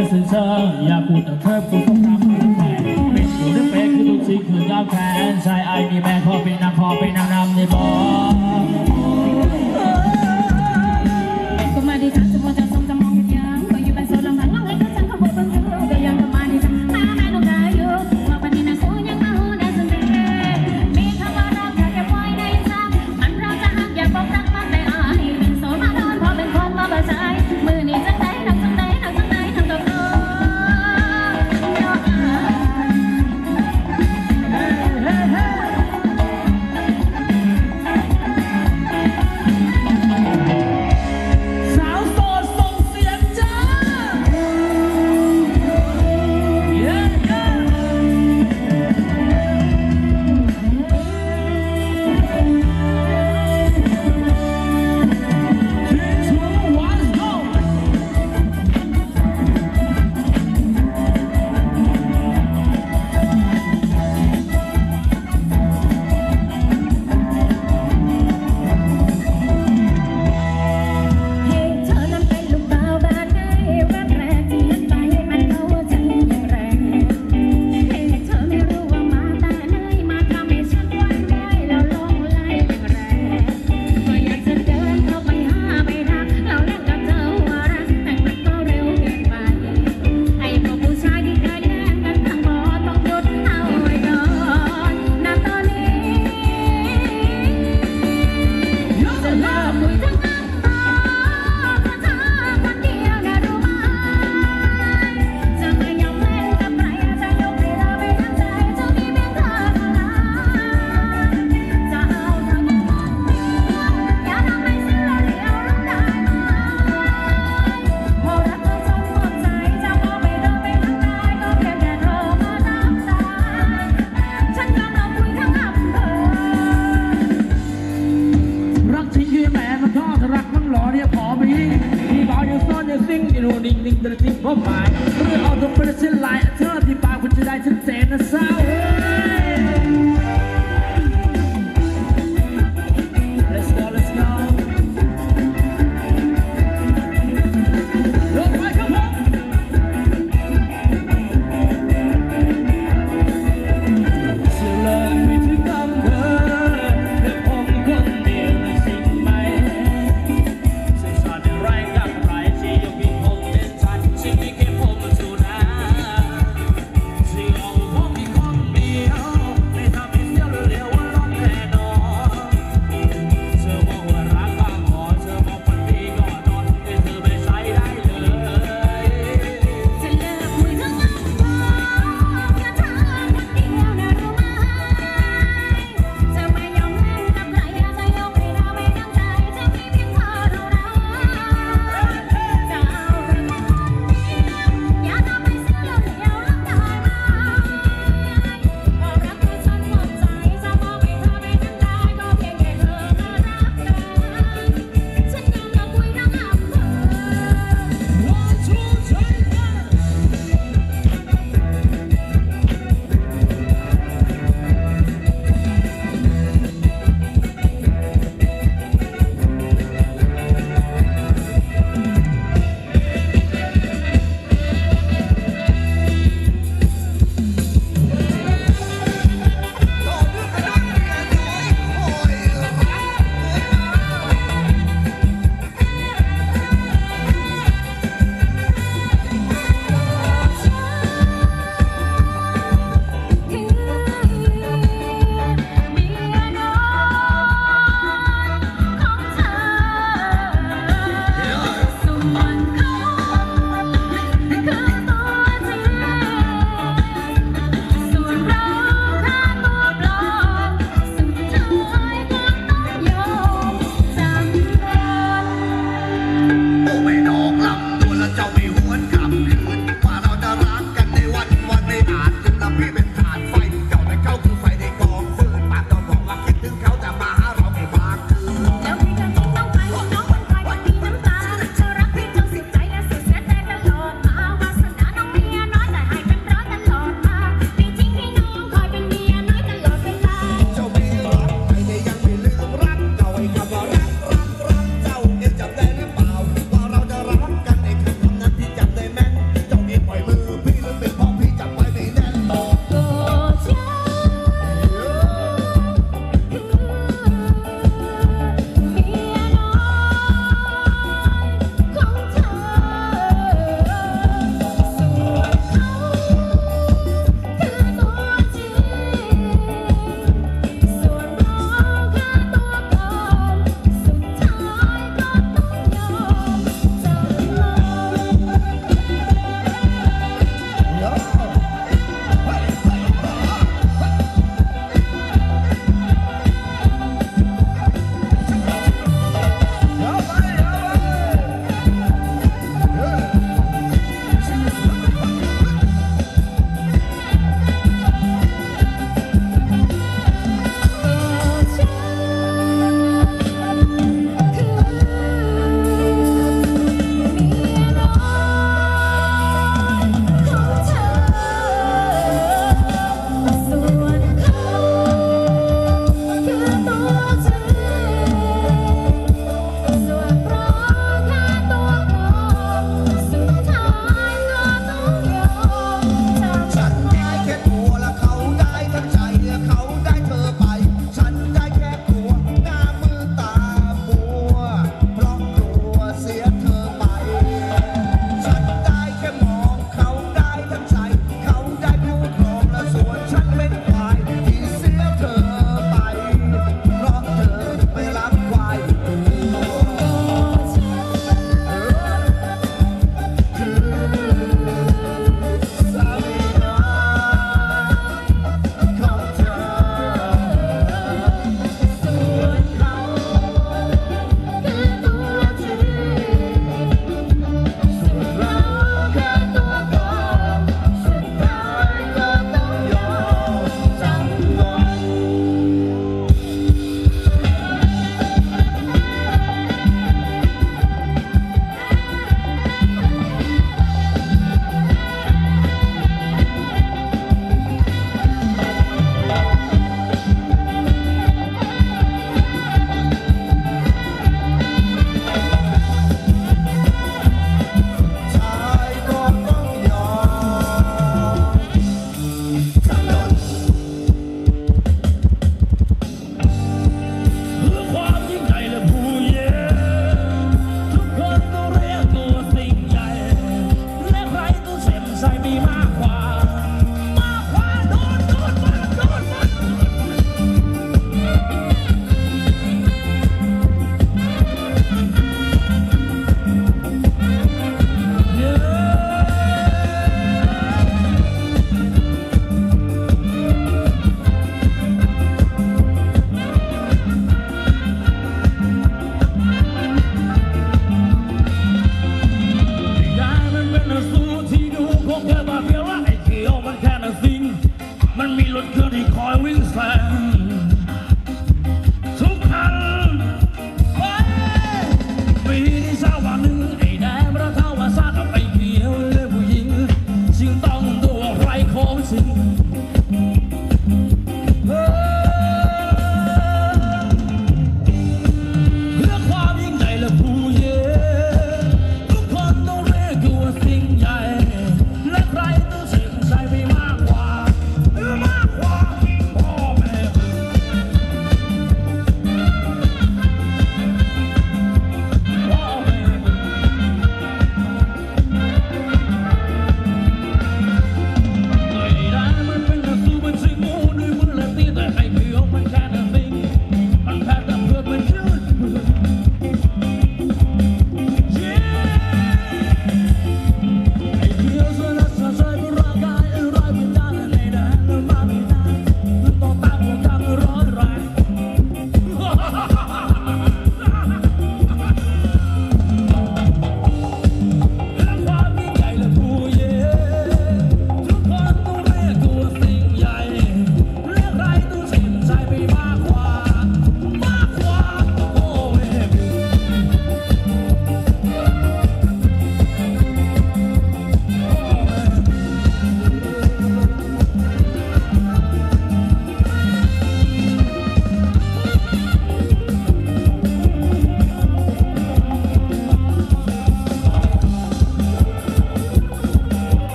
ก็สื่อเชิงอยากพูดแต่เธอพูต้องทำให้นฟนเป็นกูหรือเป็นคือทุกสิ่งคือยาวแขนชายไอ้นี่แม่ขอเป็นนางขอเป็นนางนำในบ่อ